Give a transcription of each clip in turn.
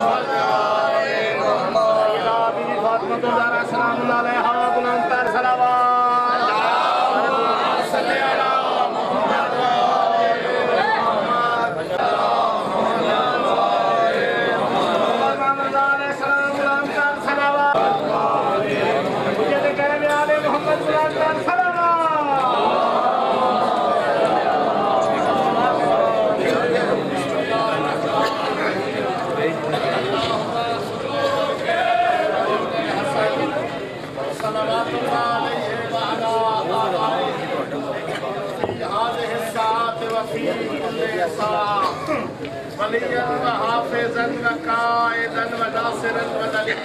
وليا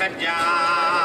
สัญญา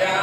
يا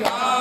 Bye.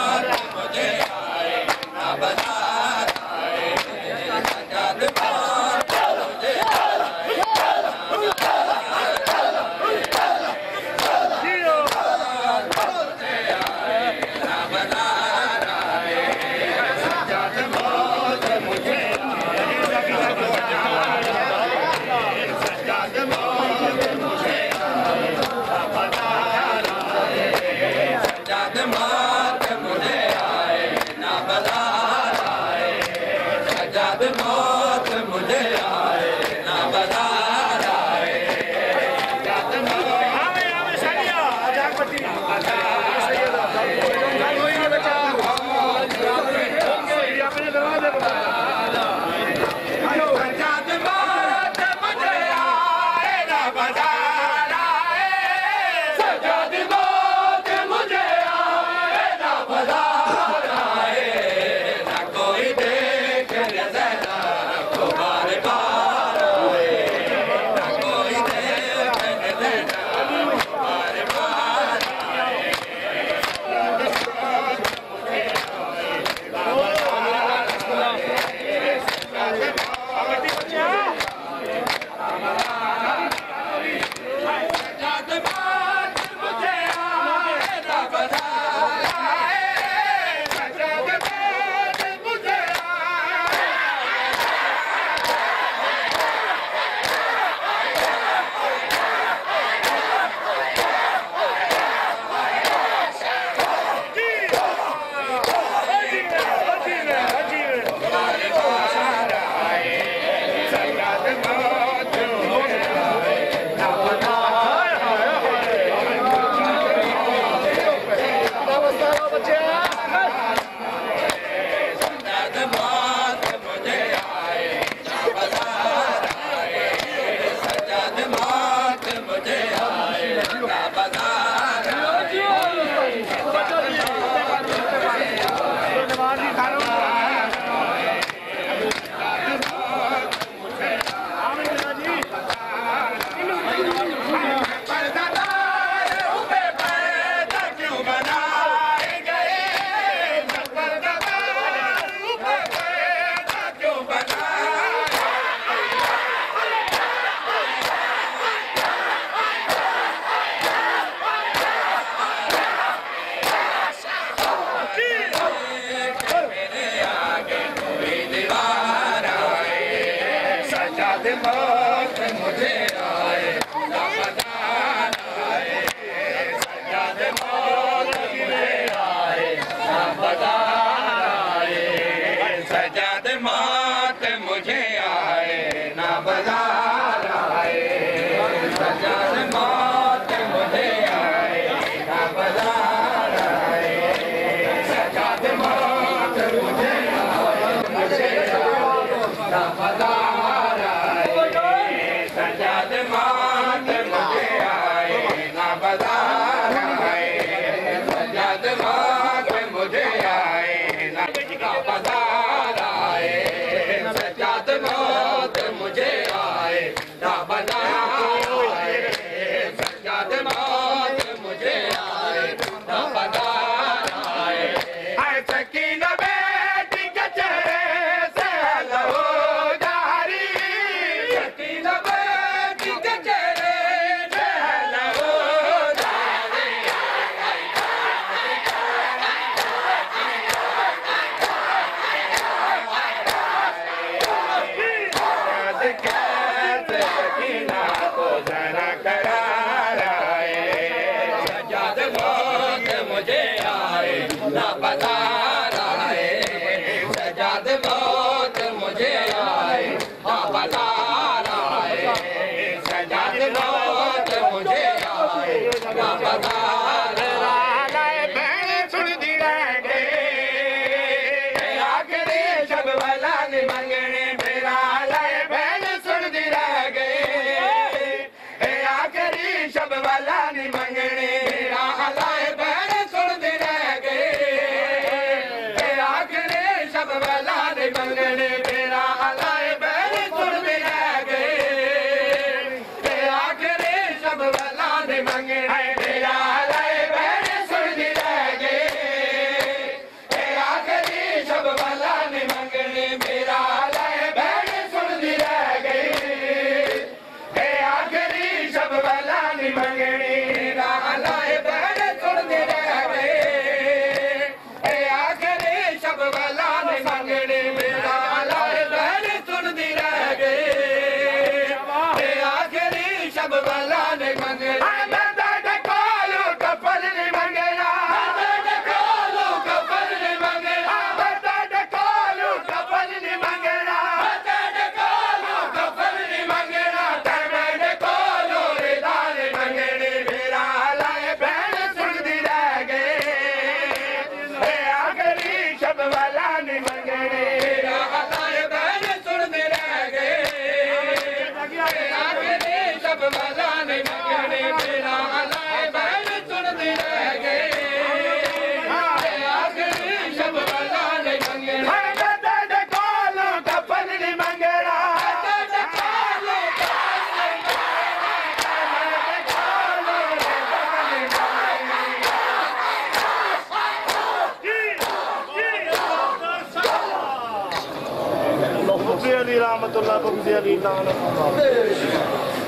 你当了多